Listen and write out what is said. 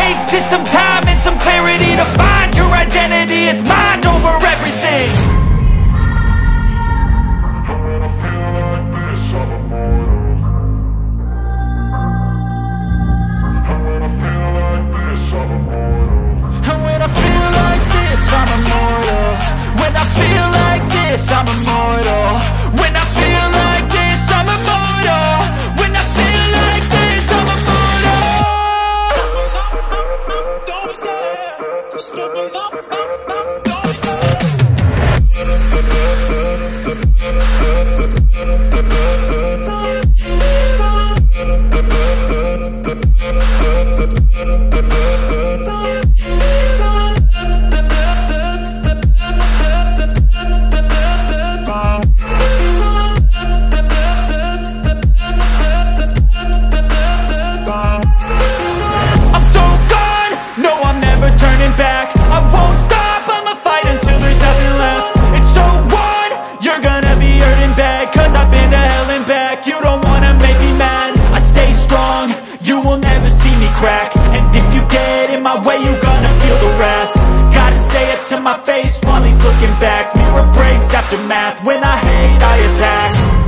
takes is some time and some clarity To find your identity, it's mind stop, stop, don't stop I'm aftermath When I hate, I attack.